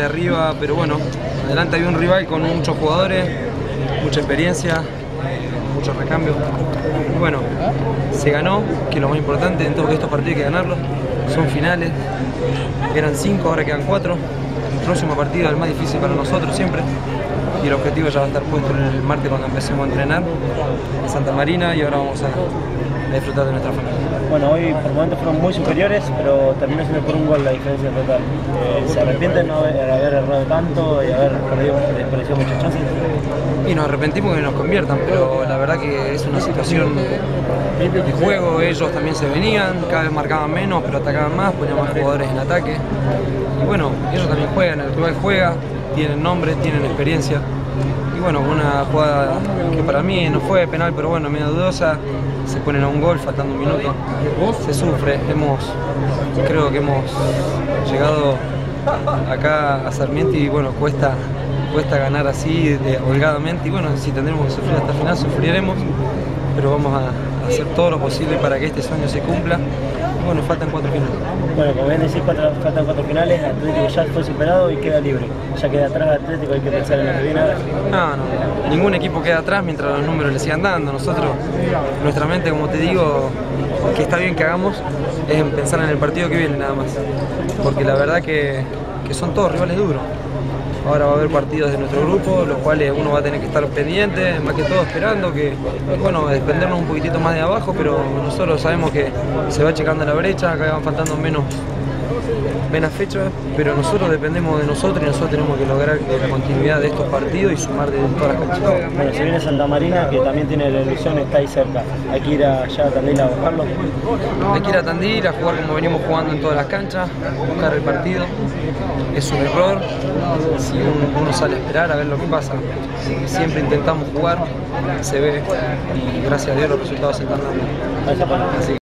de arriba, pero bueno, adelante había un rival con muchos jugadores, mucha experiencia, muchos recambios. Bueno, se ganó, que es lo más importante, en todos estos partidos hay que ganarlos, son finales, eran cinco, ahora quedan cuatro. El próximo partido es el más difícil para nosotros siempre y el objetivo ya va a estar puesto el martes cuando empecemos a entrenar en Santa Marina y ahora vamos a, a disfrutar de nuestra familia. Bueno, hoy por momentos fueron muy superiores, pero terminó siendo por un gol la diferencia total. Eh, ¿Se arrepienten de no haber, haber errado tanto y haber perdido, desperdiciado muchas chances? Y nos arrepentimos que nos conviertan, pero la verdad que es una situación de juego, ellos también se venían, cada vez marcaban menos, pero atacaban más, ponían más jugadores en ataque. Y bueno, ellos también juegan, el rival juega, tienen nombre, tienen experiencia. Y bueno, una jugada que para mí no fue penal, pero bueno, medio dudosa, se ponen a un gol faltando un minuto. Se sufre, hemos, creo que hemos llegado acá a Sarmiento y bueno, cuesta, cuesta ganar así de, holgadamente y bueno, si tendremos que sufrir hasta el final, sufriremos, pero vamos a hacer todo lo posible para que este sueño se cumpla. Y bueno, faltan cuatro finales. Bueno, como bien decís, cuatro, faltan cuatro finales, Atlético ya fue superado y queda libre. Ya queda atrás Atlético, hay que pensar en lo que viene. No, no, ningún equipo queda atrás mientras los números le sigan dando. Nosotros, nuestra mente, como te digo, que está bien que hagamos, es pensar en el partido que viene nada más. Porque la verdad que, que son todos rivales duros. Ahora va a haber partidos de nuestro grupo, los cuales uno va a tener que estar pendiente, más que todo esperando que, bueno, desprendernos un poquitito más de abajo, pero nosotros sabemos que se va checando la brecha, acá van faltando menos, menos fechas, pero nosotros dependemos de nosotros y nosotros tenemos que lograr la continuidad de estos partidos y sumar de todas las canchas. Bueno, se viene Santa Marina, que también tiene la ilusión, está ahí cerca. Hay que ir allá a Tandil a buscarlo. Hay que ir a Tandil a jugar como venimos jugando en todas las canchas, buscar el partido. Es un error, si uno, sale a esperar a ver lo que pasa. Siempre intentamos jugar, se ve y gracias a Dios los resultados se están dando. Así